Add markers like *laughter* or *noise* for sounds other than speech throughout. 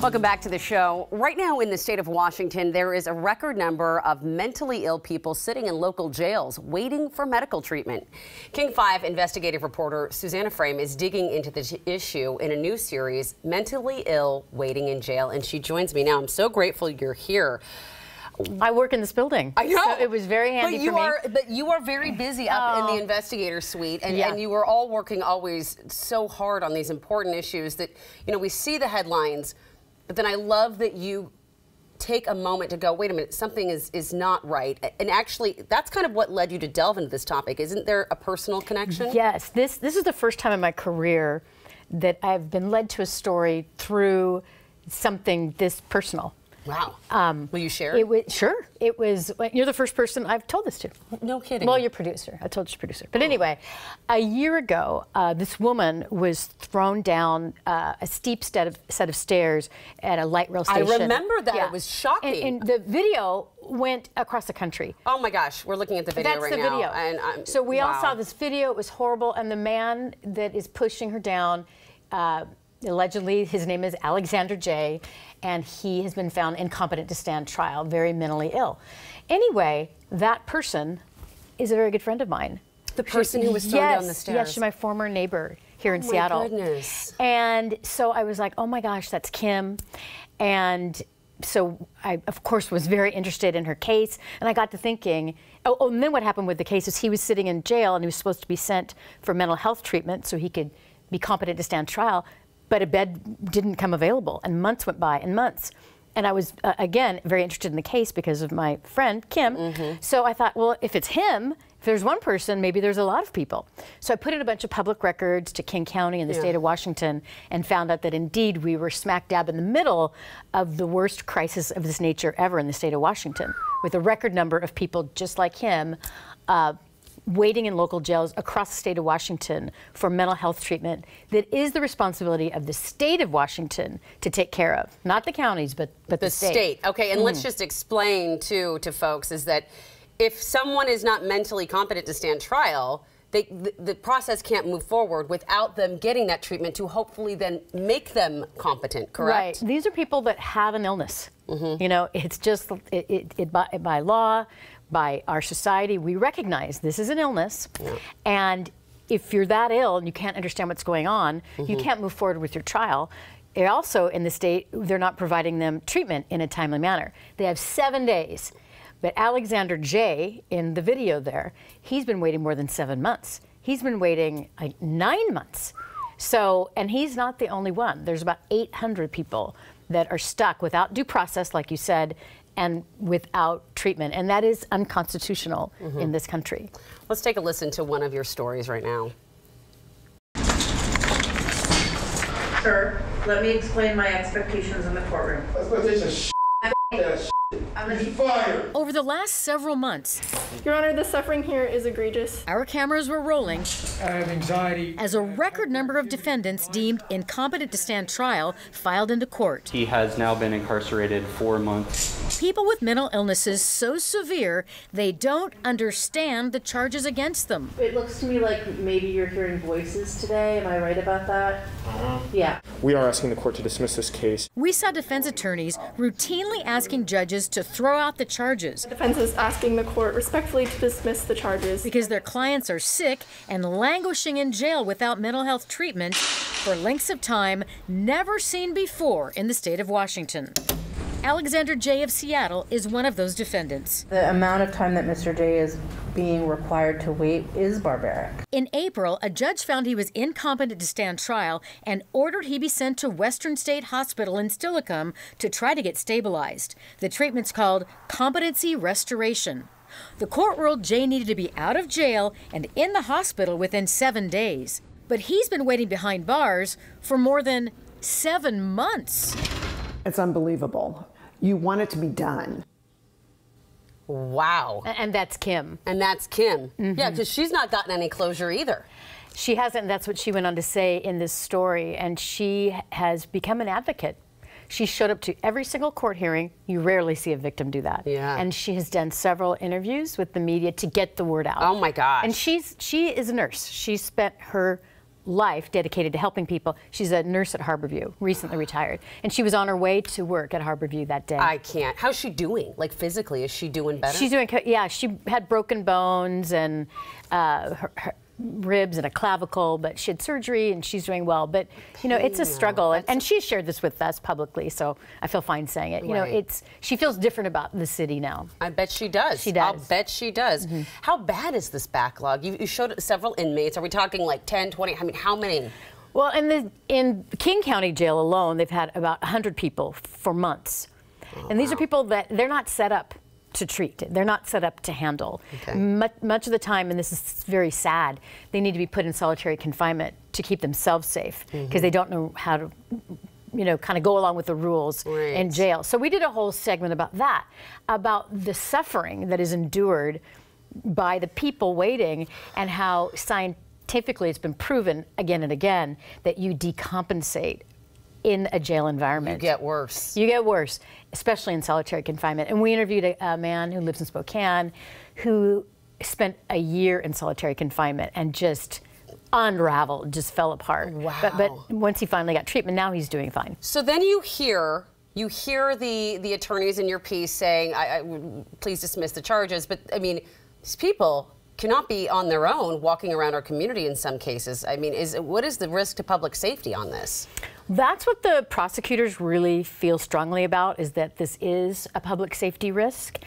Welcome back to the show. Right now in the state of Washington, there is a record number of mentally ill people sitting in local jails waiting for medical treatment. King 5 investigative reporter Susannah Frame is digging into this issue in a new series, Mentally Ill Waiting in Jail, and she joins me now. I'm so grateful you're here. I work in this building. I know. So it was very handy but you for me. Are, but you are very busy up Oh. in the oh. investigator suite, and, Yeah. and you are all working always so hard on these important issues that, you know, we see the headlines, but then I love that you take a moment to go, wait a minute, something is, is not right. And actually, that's kind of what led you to delve into this topic. Isn't there a personal connection? Yes, this this is the first time in my career that I've been led to a story through something this personal. Wow. Um, Will you share? It was sure. It was. You're the first person I've told this to. No kidding. Well, your producer. I told your producer. But anyway, a year ago, uh, this woman was thrown down uh, a steep set of, set of stairs at a light rail station. I remember that. It was shocking. And, and the video went across the country. oh my gosh, we're looking at the video That's right the now. video. And I'm, so we all saw this video. It was horrible. And the man that is pushing her down, uh, allegedly, his name is Alexander Jay. And he has been found incompetent to stand trial, very mentally ill. Anyway, that person is a very good friend of mine. The person who was thrown yes, down the stairs. Yes, she's my former neighbor here in Oh my Seattle. goodness. And so I was like, oh my gosh, that's Kim. And so I, of course, was very interested in her case. And I got to thinking, oh, oh, and then what happened with the case is he was sitting in jail and he was supposed to be sent for mental health treatment so he could be competent to stand trial. But a bed didn't come available, and months went by, and months. And I was, uh, again, very interested in the case because of my friend, Kim. Mm-hmm. So I thought, well, if it's him, if there's one person, maybe there's a lot of people. So I put in a bunch of public records to King County in the Yeah. state of Washington and found out that indeed we were smack dab in the middle of the worst crisis of this nature ever in the state of Washington, with a record number of people just like him. Uh, Waiting in local jails across the state of Washington for mental health treatment that is the responsibility of the state of Washington to take care of. Not the counties, but, but the, the state. Okay, and let's mm. just explain too to folks is that if someone is not mentally competent to stand trial, they, the, the process can't move forward without them getting that treatment to hopefully then make them competent. Correct. Right. These are people that have an illness. Mm-hmm. You know, it's just it, it, it by, by law, by our society, we recognize this is an illness, and if you're that ill and you can't understand what's going on, you mm-hmm. can't move forward with your trial. It also, in the state, they're not providing them treatment in a timely manner. They have seven days. But Alexander Jay, in the video there, he's been waiting more than seven months. He's been waiting like nine months. So, and he's not the only one. There's about 800 people that are stuck without due process, like you said, and without treatment. And that is unconstitutional mm-hmm. in this country. Let's take a listen to one of your stories right now. Sir, let me explain my expectations in the courtroom. Expectation sh- that sh- You're fired. Over the last several months, Your Honor, the suffering here is egregious. our cameras were rolling I have anxiety. as a record number of defendants deemed incompetent to stand trial filed into court. He has now been incarcerated four months. People with mental illnesses so severe they don't understand the charges against them. It looks to me like maybe you're hearing voices today. Am I right about that? Uh-huh. Yeah. We are asking the court to dismiss this case. We saw defense attorneys routinely asking judges to throw out the charges Defense is asking the court respectfully to dismiss the charges. because their clients are sick and languishing in jail without mental health treatment for lengths of time never seen before in the state of Washington. Alexander Jay. of Seattle is one of those defendants. The amount of time that Mr. Jay is being required to wait is barbaric. In April, a judge found he was incompetent to stand trial and ordered he be sent to Western State Hospital in Steilacoom to try to get stabilized. The treatment's called competency restoration. The court ruled Jay needed to be out of jail and in the hospital within seven days. But he's been waiting behind bars for more than seven months. It's unbelievable. You want it to be done. Wow. And that's Kim. And that's Kim. Mm-hmm. Yeah, because she's not gotten any closure either. She hasn't, that's what she went on to say in this story, and she has become an advocate. She showed up to every single court hearing. You rarely see a victim do that. Yeah. And she has done several interviews with the media to get the word out. Oh my gosh. And she's she is a nurse. She spent her life dedicated to helping people. She's a nurse at Harborview, recently *sighs* retired, and she was on her way to work at Harborview that day. I can't. How's she doing? Like physically, is she doing better? She's doing, yeah. She had broken bones and uh, her, her ribs and a clavicle, but she had surgery and she's doing well. But you know, it's a struggle, and, and she shared this with us publicly, so I feel fine saying it. You know, it's she feels different about the city now. I bet she does. She does. I'll bet she does. Mm-hmm. How bad is this backlog? You, you showed several inmates. Are we talking like 10, 20? I mean, how many? Well, in the in King County Jail alone, they've had about 100 people for months, oh, and these are people that they're not set up to treat. They're not set up to handle. Okay. Much, much of the time, and this is very sad, they need to be put in solitary confinement to keep themselves safe because mm-hmm. they don't know how to. You know, kind of go along with the rules in jail. So we did a whole segment about that, about the suffering that is endured by the people waiting and how scientifically it's been proven again and again that you decompensate in a jail environment. You get worse. You get worse, especially in solitary confinement. And we interviewed a, a man who lives in Spokane who spent a year in solitary confinement and just unraveled, just fell apart. But, but once he finally got treatment, now he's doing fine. So then you hear you hear the the attorneys in your piece saying, I, I please dismiss the charges. But I mean, these people cannot be on their own walking around our community in some cases. I mean, is what is the risk to public safety on this? That's what the prosecutors really feel strongly about is that this is a public safety risk.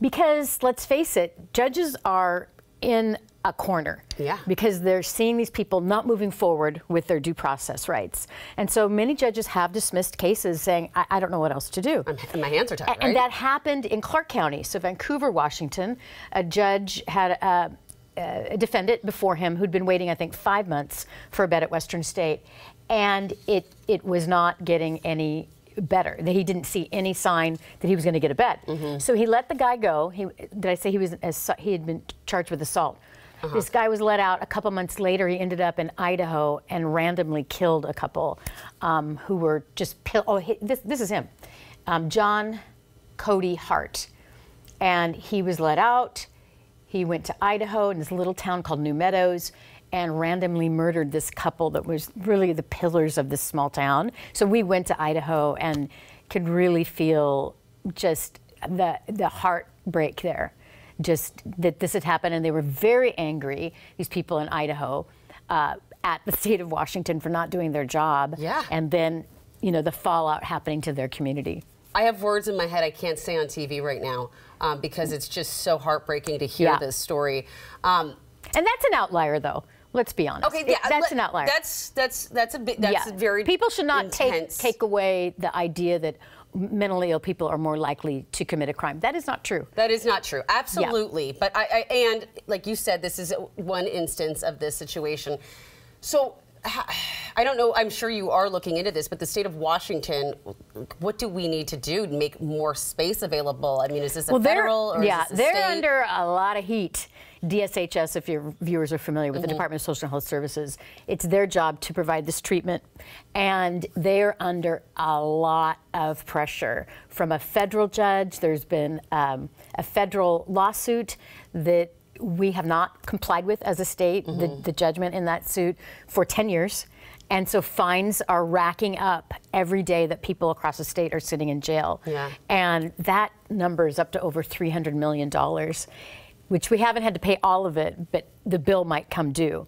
Because let's face it, judges are in a corner. Yeah. Because they're seeing these people not moving forward with their due process rights. And so many judges have dismissed cases saying, I, I don't know what else to do. I'm, my hands are tied. A- right? And that happened in Clark County. So, Vancouver, Washington, a judge had a, a defendant before him who'd been waiting, I think, five months for a bed at Western State. And it, it was not getting any better. That he didn't see any sign that he was going to get a bed. Mm-hmm. So he let the guy go. He, did I say he was he had been charged with assault? Uh-huh. This guy was let out a couple months later. He ended up in Idaho and randomly killed a couple um, who were just pill. Oh, he, this, this is him, um, John Cody Hart, and he was let out. He went to Idaho in this little town called New Meadows and randomly murdered this couple that was really the pillars of this small town. So we went to Idaho and could really feel just the the heartbreak there. Just that this had happened, and they were very angry. These people in Idaho uh, at the state of Washington for not doing their job. Yeah. And then, you know, the fallout happening to their community. I have words in my head I can't say on TV right now um, because it's just so heartbreaking to hear Yeah. this story. Um, And that's an outlier, though. Let's be honest. okay, It- yeah, that's let- an outlier. That's that's that's a bit. That's yeah. very. People should not take take away the idea that mentally ill people are more likely to commit a crime. That is not true. That is not true. Absolutely. But I, I and like you said, this is one instance of this situation. So I don't know. I'm sure you are looking into this, but the state of Washington, what do we need to do to make more space available? I mean, is this a well, federal or yeah, is this a they're state? under a lot of heat. DSHS, if your viewers are familiar with the Mm-hmm. Department of Social and Health Services, it's their job to provide this treatment, and they're under a lot of pressure from a federal judge. There's been um, a federal lawsuit that we have not complied with as a state. The, Mm-hmm. the judgment in that suit for 10 years. And so fines are racking up every day that people across the state are sitting in jail. Yeah. And that number is up to over $300 million, which we haven't had to pay all of it, but the bill might come due.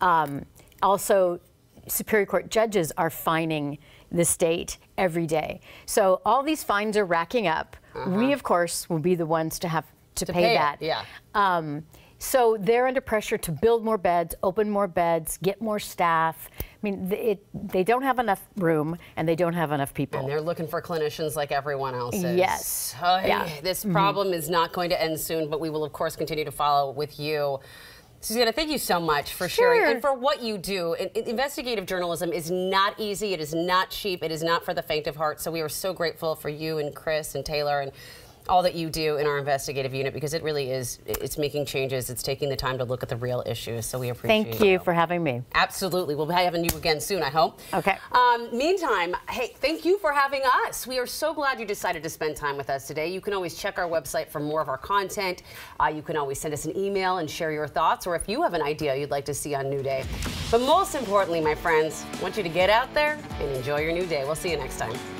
Um, also, Superior Court judges are fining the state every day. So all these fines are racking up. We, of course, will be the ones to have to, To pay, pay it, that. yeah. Um, so they're under pressure to build more beds, open more beds, get more staff. I mean, it, they don't have enough room and they don't have enough people. And they're looking for clinicians like everyone else is. Yes. Oh, Yeah. Mm-hmm. This problem is not going to end soon, but we will, of course, continue to follow with you. Susannah, thank you so much for sharing and for what you do. In- in- investigative journalism is not easy. It is not cheap. It is not for the faint of heart. So we are so grateful for you and Chris and Taylor and all that you do in our investigative unit because it really is, it's making changes. It's taking the time to look at the real issues. So we appreciate Thank you for having me. Absolutely. We'll be having you again soon, I hope. Okay. Um, meantime, hey, thank you for having us. We are so glad you decided to spend time with us today. You can always check our website for more of our content. Uh, you can always send us an email and share your thoughts, or if you have an idea you'd like to see on New Day. But most importantly, my friends, I want you to get out there and enjoy your new day. We'll see you next time.